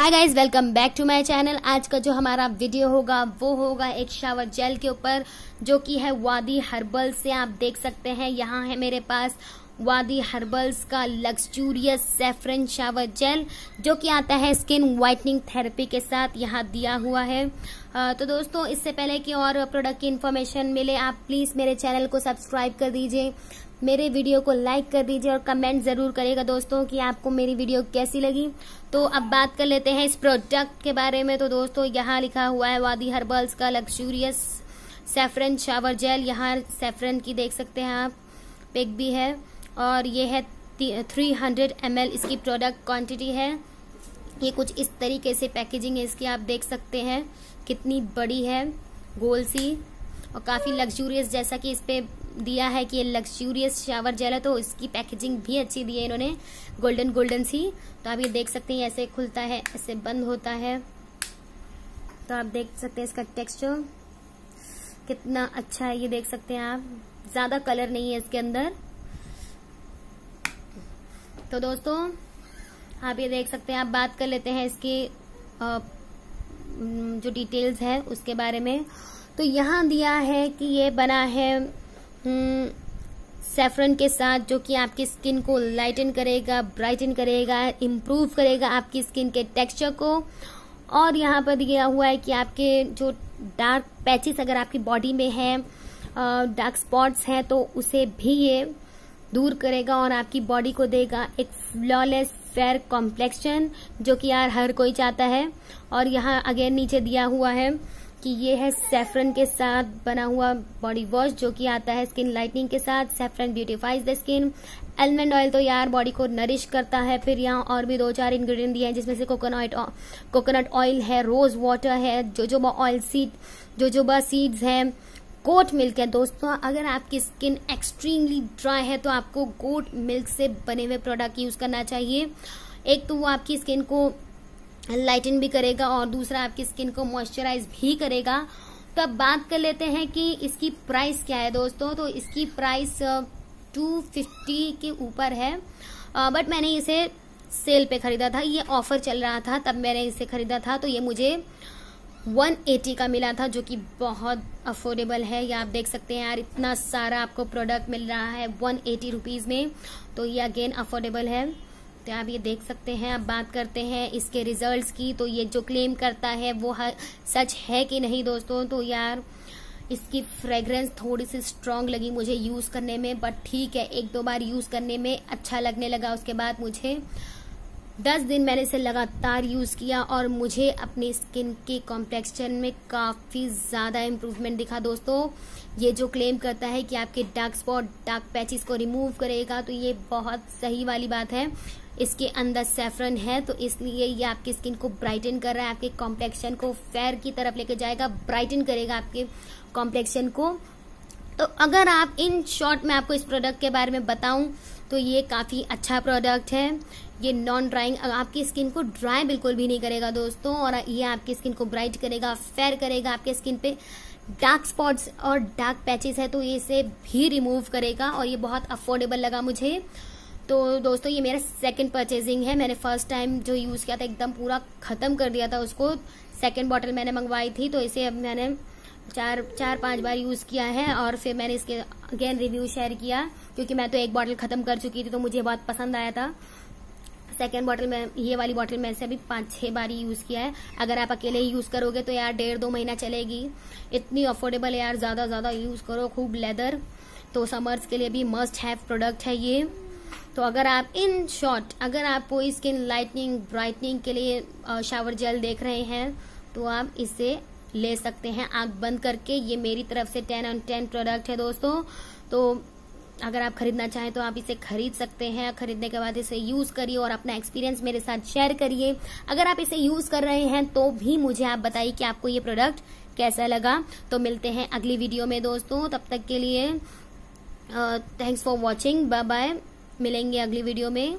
Hi guys welcome back to my channel आज का जो हमारा वीडियो होगा, वो होगा एक शावर जेल के ऊपर, जो कि है वादी हर्बल से। आप देख सकते हैं, यहाँ है मेरे पास वादी हर्बल्स का लग्जूरियस सेफरन शावर जेल जो कि आता है स्किन वाइटनिंग थेरेपी के साथ, यहाँ दिया हुआ है। तो दोस्तों, इससे पहले कि और प्रोडक्ट की इन्फॉर्मेशन मिले, आप प्लीज़ मेरे चैनल को सब्सक्राइब कर दीजिए। मेरे वीडियो को लाइक कर दीजिए और कमेंट ज़रूर करेगा दोस्तों कि आपको मेरी वीडियो कैसी लगी। तो अब बात कर लेते हैं इस प्रोडक्ट के बारे में। तो दोस्तों, यहाँ लिखा हुआ है वादी हर्बल्स का लग्जूरियस सेफरन शावर जेल यहाँ सेफरन की देख सकते हैं आप पिक भी है। और ये है थ्री हंड्रेड एम इसकी प्रोडक्ट क्वांटिटी है। ये कुछ इस तरीके से पैकेजिंग है, इसकी आप देख सकते हैं। कितनी बड़ी है, गोल सी और काफ़ी लग्जूरियस जैसा कि इस पे दिया है कि ये लग्जूरियस शावर जेल है तो इसकी पैकेजिंग भी अच्छी दी है इन्होंने गोल्डन गोल्डन सी। तो आप ये देख सकते हैं, ऐसे खुलता है, ऐसे बंद होता है। तो आप देख सकते हैं इसका टेक्सचर कितना अच्छा है, ये देख सकते हैं आप। ज़्यादा कलर नहीं है इसके अंदर। तो दोस्तों, आप ये देख सकते हैं, आप बात कर लेते हैं इसके जो डिटेल्स है, उसके बारे में। तो यहाँ दिया है कि ये बना है सेफरन के साथ जो कि आपकी स्किन को लाइटन करेगा ब्राइटन करेगा इम्प्रूव करेगा आपकी स्किन के टेक्सचर को। और यहाँ पर दिया हुआ है कि आपके जो डार्क पैचेस अगर आपकी बॉडी में है डार्क स्पॉट्स हैं तो उसे भी ये दूर करेगा और आपकी बॉडी को देगा एक फ्लॉलेस फेयर कॉम्प्लेक्शन जो कि यार हर कोई चाहता है। और यहाँ अगेन नीचे दिया हुआ है कि ये है सेफ्रन के साथ बना हुआ बॉडी वॉश जो कि आता है स्किन लाइटनिंग के साथ। Saffron beautifies the skin almond oil तो यार बॉडी को नरिश करता है। फिर यहाँ और भी दो चार इंग्रेडिएंट दिए हैं, जिसमें से कोकोनट कोकोनट ऑयल है रोज वाटर है jojoba oil seed jojoba seeds है गोट मिल्क है। दोस्तों, अगर आपकी स्किन एक्सट्रीमली ड्राई है तो आपको गोट मिल्क से बने हुए प्रोडक्ट यूज़ करना चाहिए। एक तो वो आपकी स्किन को लाइटन भी करेगा और दूसरा आपकी स्किन को मॉइस्चराइज भी करेगा। तो अब बात कर लेते हैं कि इसकी प्राइस क्या है दोस्तों। तो इसकी प्राइस टू फिफ्टी के ऊपर है। बट मैंने इसे सेल पे खरीदा था, ये ऑफ़र चल रहा था, तब मैंने इसे खरीदा था। तो ये मुझे 180 का मिला था, जो कि बहुत अफोर्डेबल है। ये आप देख सकते हैं यार, इतना सारा आपको प्रोडक्ट मिल रहा है वन एटी में। तो ये अगेन अफोर्डेबल है। तो आप ये देख सकते हैं अब बात करते हैं इसके रिजल्ट्स की तो ये जो क्लेम करता है वो सच है कि नहीं दोस्तों? तो यार, इसकी फ्रेग्रेंस थोड़ी सी स्ट्रांग लगी मुझे यूज़ करने में बट ठीक है, एक दो बार यूज़ करने में अच्छा लगने लगा, उसके बाद मुझे दस दिन मैंने इसे लगातार यूज़ किया और मुझे अपनी स्किन के कॉम्प्लेक्शन में काफ़ी ज़्यादा इम्प्रूवमेंट दिखा। दोस्तों, ये जो क्लेम करता है कि आपके डार्क स्पॉट डार्क पैचेस को रिमूव करेगा तो ये बहुत सही वाली बात है। इसके अंदर सेफरन है तो इसलिए ये आपकी स्किन को ब्राइटन कर रहा है, आपके कॉम्प्लेक्शन को फेयर की तरफ़ लेके जाएगा ब्राइटन करेगा आपके कॉम्प्लेक्शन को। तो अगर आप इन शॉर्ट में आपको इस प्रोडक्ट के बारे में बताऊँ तो ये काफ़ी अच्छा प्रोडक्ट है। ये नॉन ड्राइंग आपकी स्किन को ड्राई बिल्कुल भी नहीं करेगा दोस्तों, और ये आपकी स्किन को ब्राइट करेगा फेयर करेगा, आपके स्किन पे डार्क स्पॉट्स और डार्क पैचेस है तो ये इसे भी रिमूव करेगा और ये बहुत अफोर्डेबल लगा मुझे। तो दोस्तों, ये मेरा सेकंड परचेजिंग है। मैंने फ़र्स्ट टाइम जो यूज़ किया था, एकदम पूरा खत्म कर दिया था उसको। सेकंड बॉटल मैंने मंगवाई थी तो इसे अब मैंने चार चार, पाँच बार यूज़ किया है और फिर मैंने इसके अगेन रिव्यू शेयर किया, क्योंकि मैं तो एक बॉटल खत्म कर चुकी थी तो मुझे बहुत पसंद आया था। सेकेंड बॉटल में, ये वाली बॉटल में से अभी पाँच, छह बार यूज़ किया है। अगर आप अकेले ही यूज़ करोगे तो यार डेढ़ दो महीना चलेगी। इतनी अफोर्डेबल है यार, ज़्यादा ज़्यादा यूज़ करो, खूब लेदर तो समर्स के लिए भी मस्ट हैव प्रोडक्ट है ये। तो अगर आप इन शॉर्ट अगर आप कोई स्किन लाइटनिंग ब्राइटनिंग के लिए शावर जेल देख रहे हैं तो आप इसे ले सकते हैं। आँख बंद करके, ये मेरी तरफ़ से टेन ऑन टेन प्रोडक्ट है दोस्तों। तो अगर आप खरीदना चाहें तो आप इसे खरीद सकते हैं। खरीदने के बाद इसे यूज़ करिए और अपना एक्सपीरियंस मेरे साथ शेयर करिए। अगर आप इसे यूज़ कर रहे हैं तो भी मुझे आप बताइए कि आपको ये प्रोडक्ट कैसा लगा। तो मिलते हैं अगली वीडियो में दोस्तों। तब तक के लिए thanks for watching bye bye मिलेंगे अगली वीडियो में।